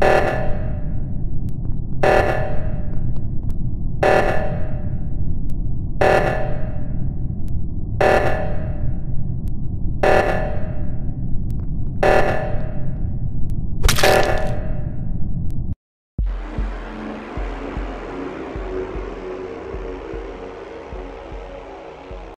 you